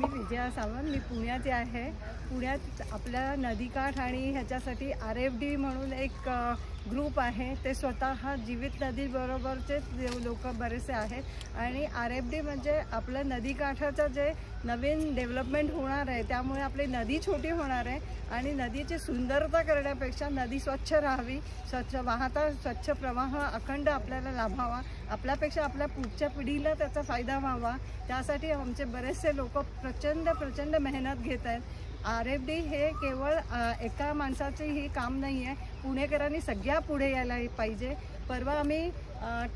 मी विजया सावंत मी पुण्याचे आहे. पुण्यात आपल्या नदीकाठ आणि ह्याच्यासाठी आर एफ डी म्हणून एक ग्रुप आहे. ते स्वतः जीवित नदीबरोबरचेच लोक बरेचसे आहेत. आणि आर एफ डी म्हणजे आपलं नदीकाठाचं जे नवीन डेव्हलपमेंट होणार आहे त्यामुळे आपली नदी छोटी होणार आहे. आणि नदीची सुंदरता करण्यापेक्षा नदी स्वच्छ राहावी स्वच्छ वाहता स्वच्छ प्रवाह अखंड आपल्याला लाभावा. आपल्यापेक्षा आपल्या पुढच्या पिढीला त्याचा फायदा व्हावा. त्यासाठी आमचे बरेचसे लोक प्रचंड प्रचंड मेहनत घेत आहेत. आर एफ डी हे केवळ एका माणसाचे ही काम नाही आहे पुणेकरांनी सगळ्या पुढे यायला पाहिजे. परवा आम्ही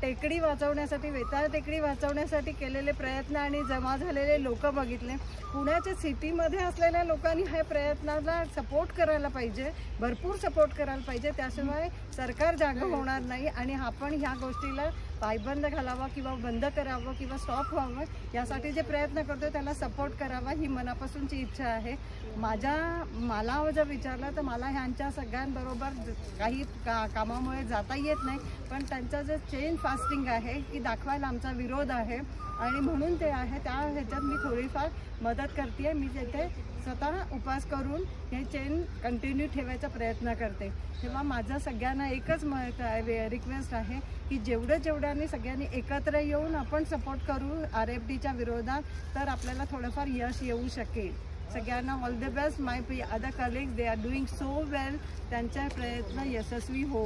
टेकडी वाचवण्यासाठी वेताळ टेकडी वाचवण्यासाठी केलेले प्रयत्न आणि जमा झालेले लोक बघितले. पुण्याच्या सिटीमध्ये असलेल्या लोकांनी ह्या प्रयत्नाला सपोर्ट करायला पाहिजे भरपूर सपोर्ट करायला पाहिजे. त्याशिवाय सरकार जागं होणार नाही आणि आपण ह्या गोष्टीला पायबंद घालावा किंवा बंद करावं किंवा स्टॉप व्हावं यासाठी जे प्रयत्न करतो त्याला सपोर्ट करावा ही मनापासूनची इच्छा आहे. माझ्या मला जर विचारलं तर मला ह्यांच्या सगळ्यांबरोबर काही का कामामुळे जाता येत नाही. पण त्यांचं जे चेन फास्टिंग आहे की दाखवायला आमचा विरोध आहे. आणि म्हणून ते आहे त्या ह्याच्यात मी थोडीफार मदत करते मी तिथे स्वतः उपास करून हे चेन कंटिन्यू ठेवायचा प्रयत्न करते. तेव्हा माझं सगळ्यांना एकच मत आहे रिक्वेस्ट आहे की जेवढं जेवढ्याने सगळ्यांनी एकत्र येऊन आपण सपोर्ट करू आर एफ डीच्या विरोधात तर आपल्याला थोडंफार यश येऊ शकेल. सगळ्यांना all the best my other colleagues they are doing so well त्यांचा प्रयत्न यशस्वी हो